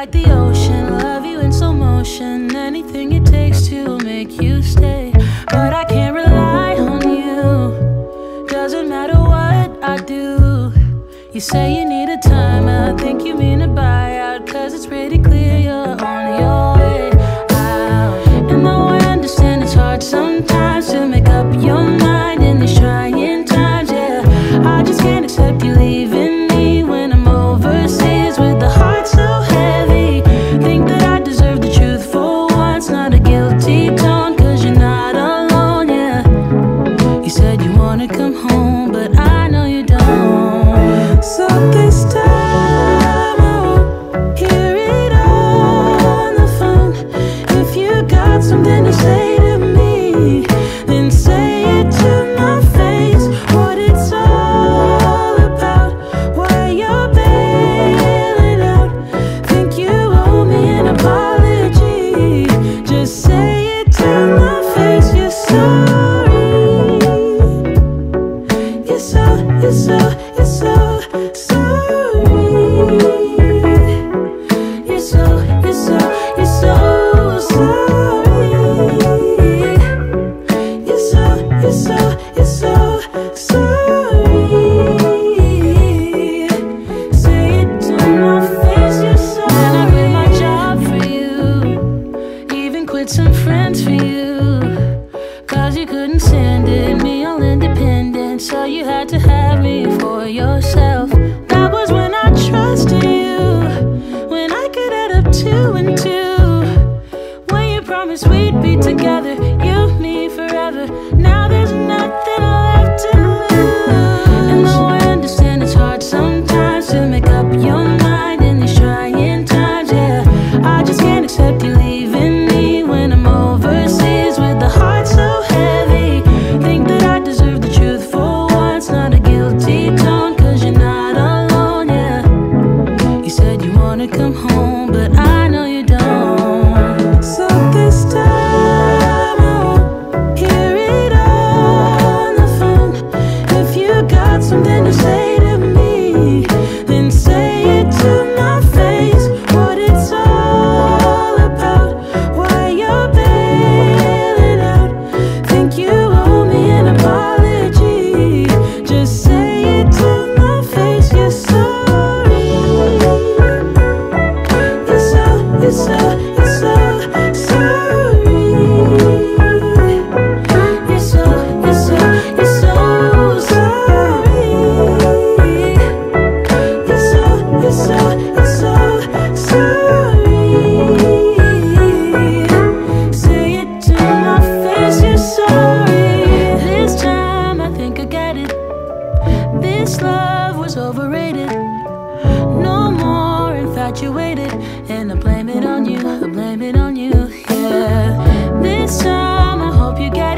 like the ocean, love you in slow motion. Anything it takes to make you stay. But I can't rely on you. Doesn't matter what I do. You say you need a timeout, think you mean a buyout. Cause it's pretty clear you're on your but I know you don't. So this time I won't hear it on the phone. If you got something to say to me. You're so, you're so sorry. together. infatuated And I blame it on you, I blame it on you, yeah. This time I hope you get it